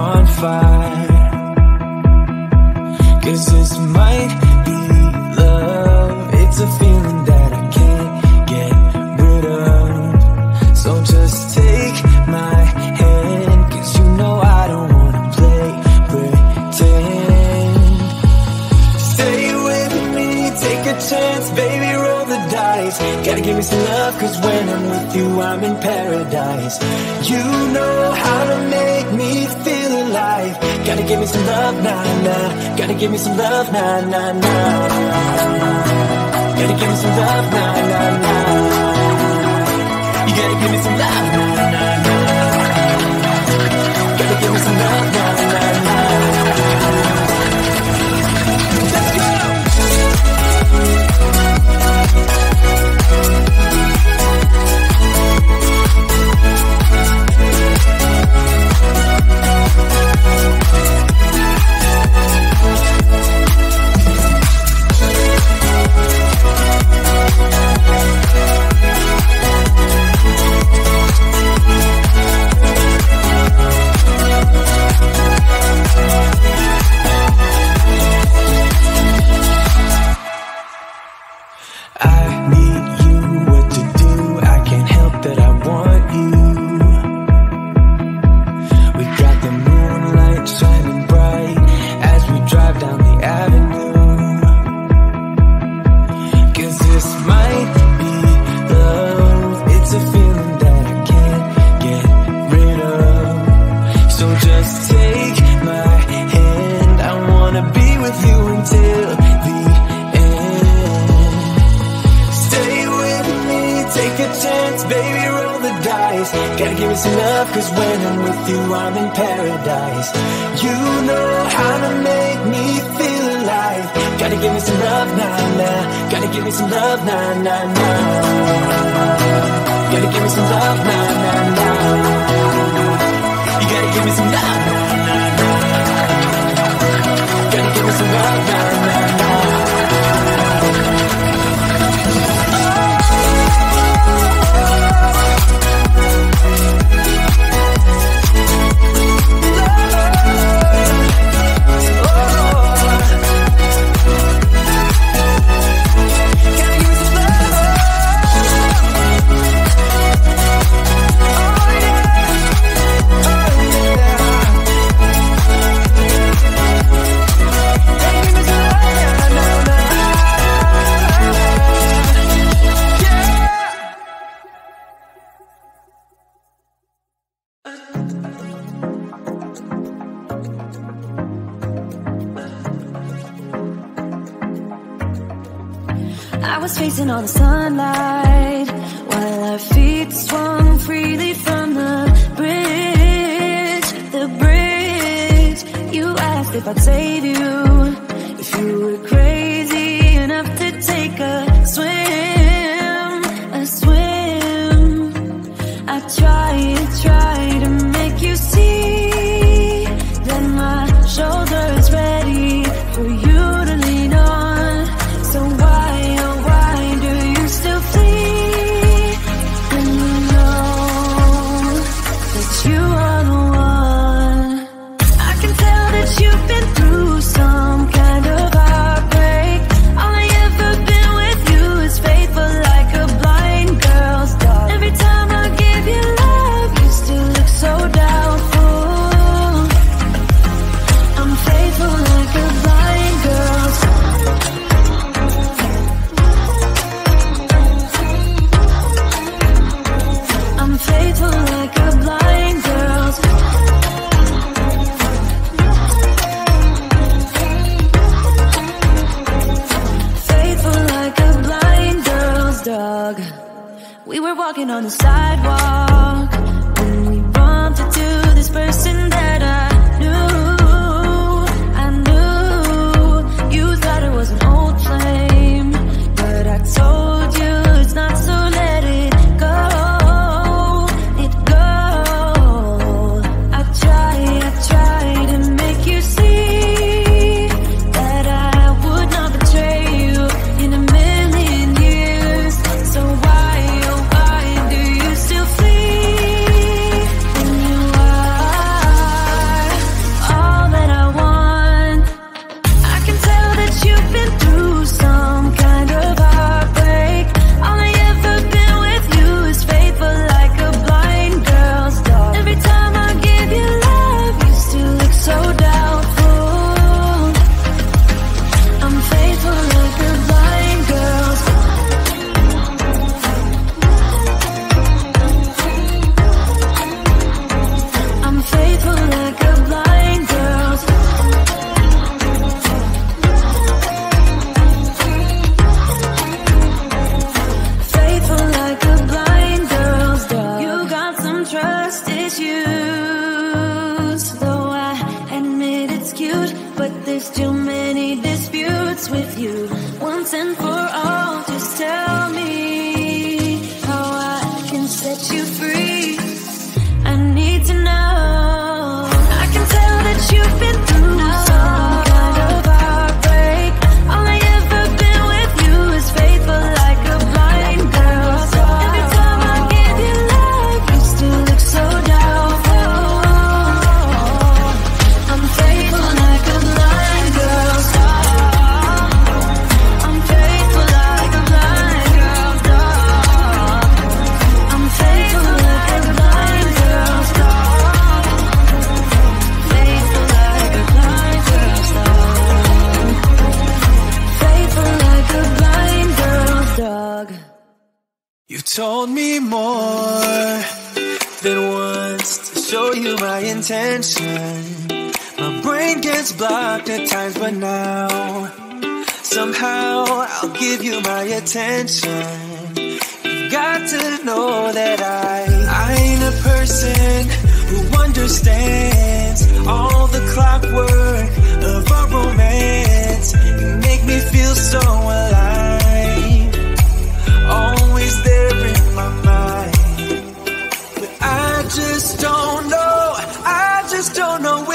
on. Cause this might be love. It's a feeling that I can't get rid of. So just take my hand. Cause you know I don't wanna play pretend. Stay with me, take a chance, baby, roll the dice. Gotta give me some love, cause when I'm with you, I'm in paradise. You know how to make me feel life. Gotta give me some love, nah, nah. Gotta give me some love, nah, nah, nah. Gotta give me some love, nah, nah, nah. You gotta give me some love, nah. is love Cause when I'm with you I'm in paradise You know how to make me feel alive Gotta give me some love, now, now. Gotta give me some love, now, now, now. Gotta give me some love, now, now, now. I was facing all the sunlight While our feet swung freely from the bridge. The bridge You asked if I'd save you If you were crazy sidewalk you free. You've told me more than once to show you my intention. My brain gets blocked at times, but now somehow I'll give you my attention. You've got to know that I, I ain't a person who understands all the clockwork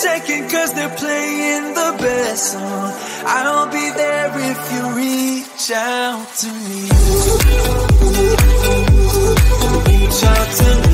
second cause they're playing the best song. I'll be there if you reach out to me. Reach out to me.